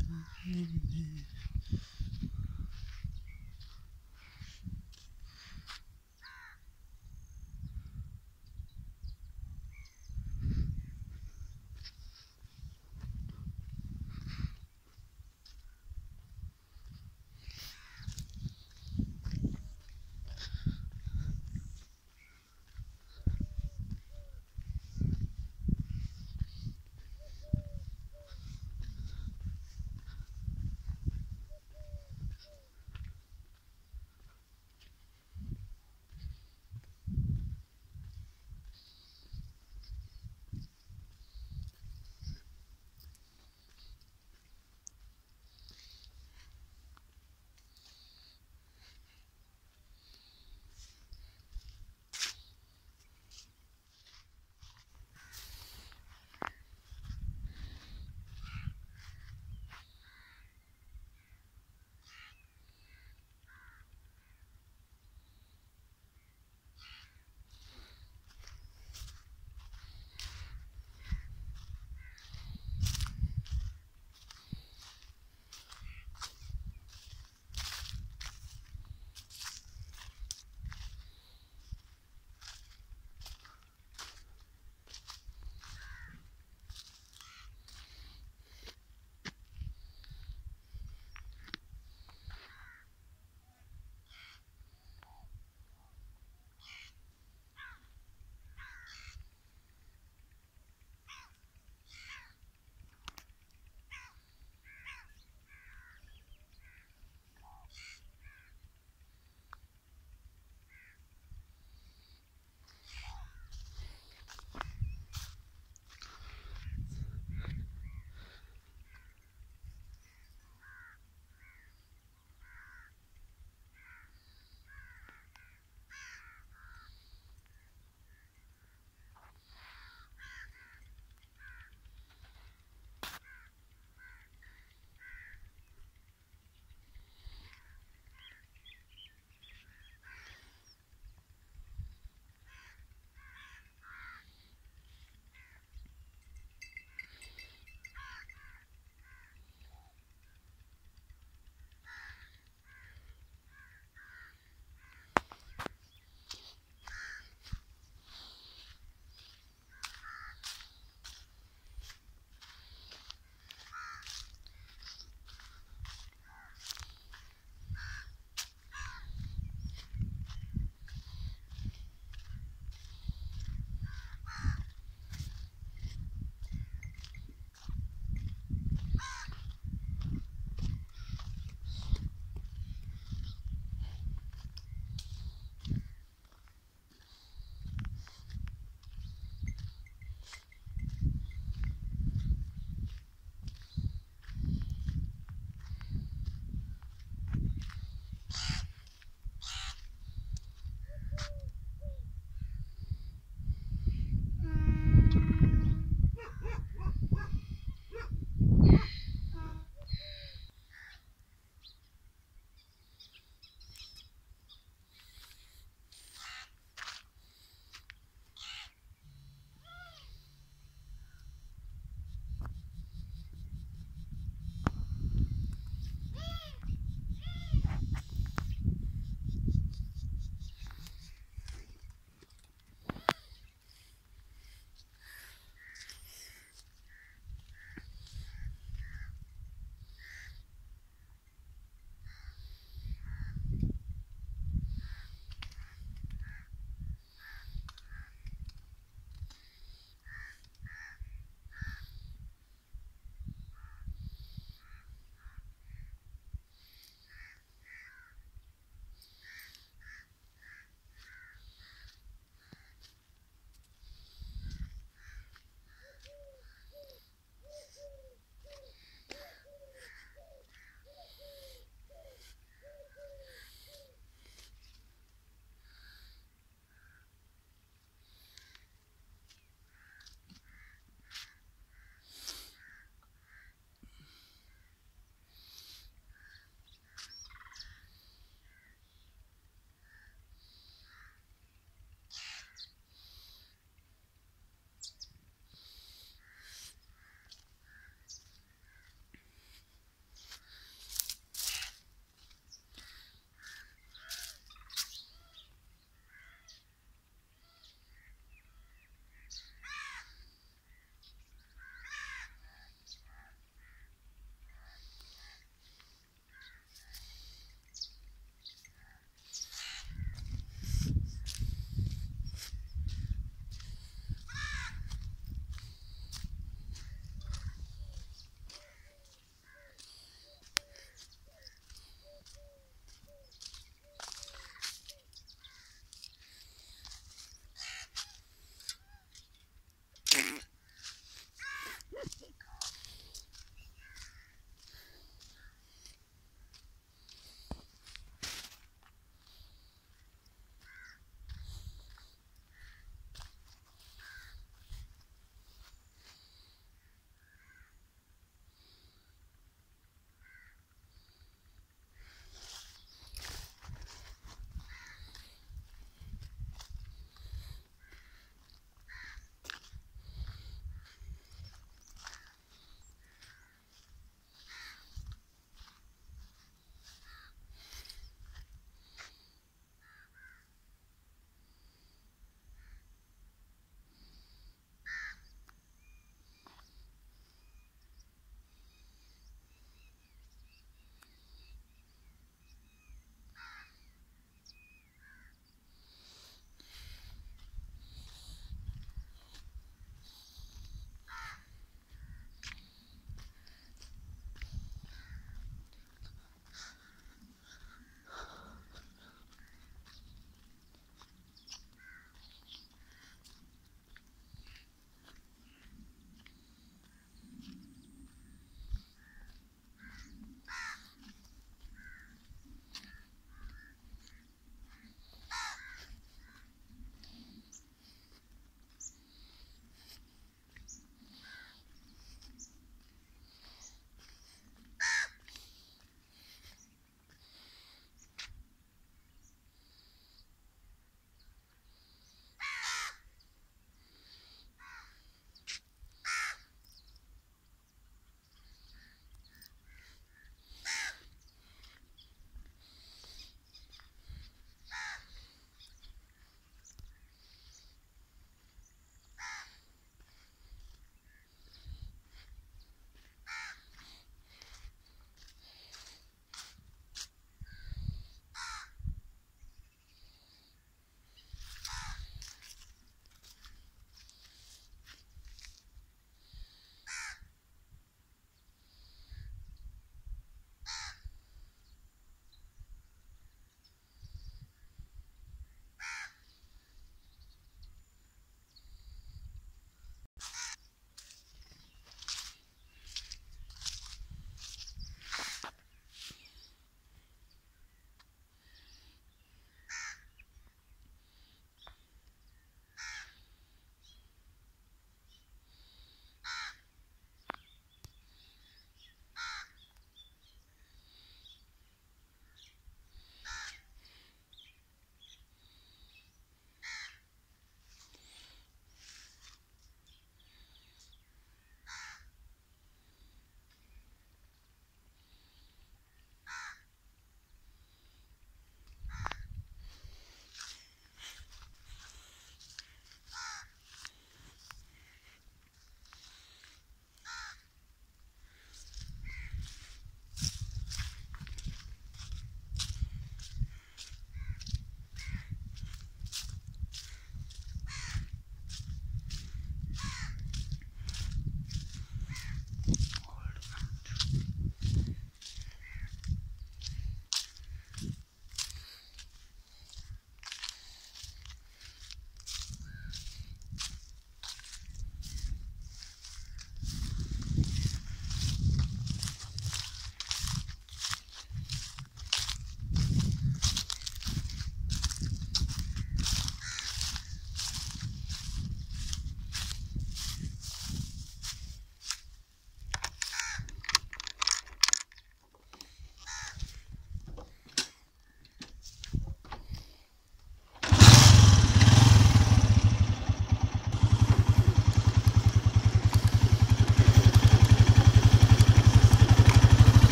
eventually. Mm-hmm.